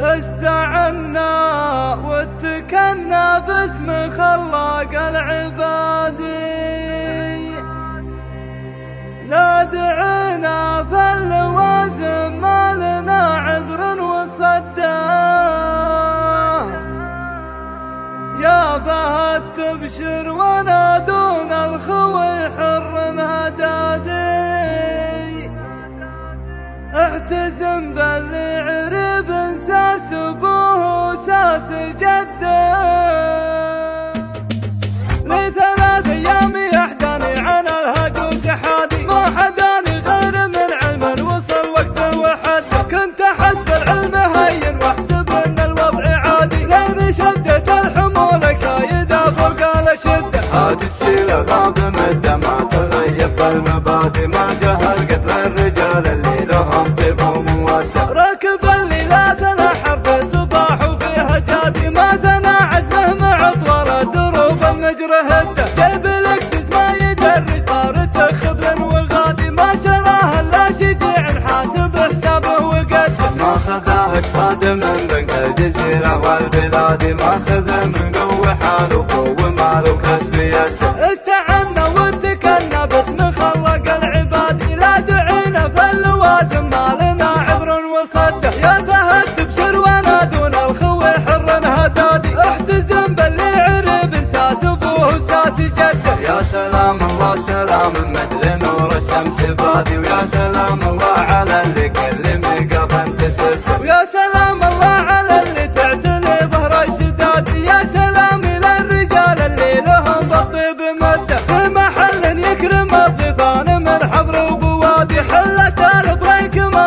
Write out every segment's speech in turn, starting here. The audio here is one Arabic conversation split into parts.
استعنا واتكلنا باسم خلاق العباد. لا دعينا فاللوازم ما لنا عذر وصدا يا فهد تبشر وأنا دون الخوي حر هدادي. احتزم باللي ساس ابوه ساس جده لثلاث أيام يحداني عن الهجوس حادي. ما حداني غير من علم وصل وقت وحد كنت احسب العلم هين وأحسب أن الوضع عادي. لين شدت الحمول كايده فوق الشده هاد السيلة غاب مدة ما تغيب المبادئ ما جهل قدر الرجال اللي لهم طيب خذاه اقصاد من الجزيرة والبلاد ما خذه من قوة حاله قوة يده استعنا واتكلنا باسم خلق العباد لا دعينا فاللوازم ما لنا عذر وصده يا فهد تبشر وأنا دون الخوي حر هدادي احتزم باللي عرب ساس ابوه ساس جده يا سلام الله سلام مثل نور الشمس بادي. ويا سلام الله على اللي كل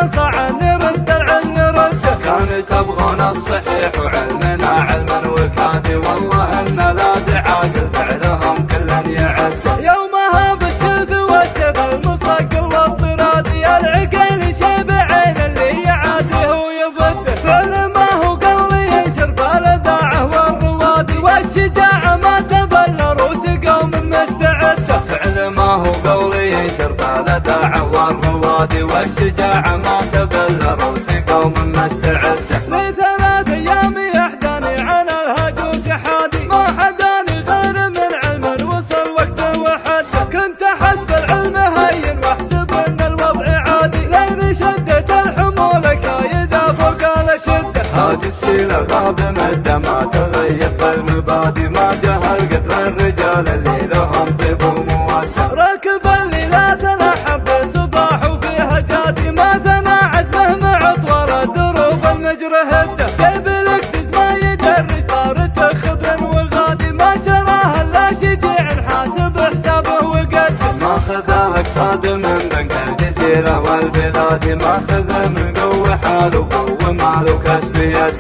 البريك من صع نرد العلم رده كان تبغون الصحيح وعلمنا علما وكادي والله ان لا دعاقل فعلهم كلا يعد يومها بالشلف والسيف المصقل والطراد يا العقيل شيب عين اللي يعادي هو يبد فعل ما هو ينشر فالداعه والرواد والشجاعه داعه والرواد والشجاعة ما تبل روس قوم مستعدة لثلاث أيام يحداني عن الهجوس حادي. ما حداني غير من علم وصل وقت وحد كنت احسب العلم هين وأحسب أن الوضع عادي. لين شدت الحمول كايدة فوق الشده هذه السيلة غاب مدة ما تغيب المبادئ ما جهل قدر الرجال اللي لهم طيب الجزيرة والبلاد ما خذه من قوة حاله قوة ماله كسب يده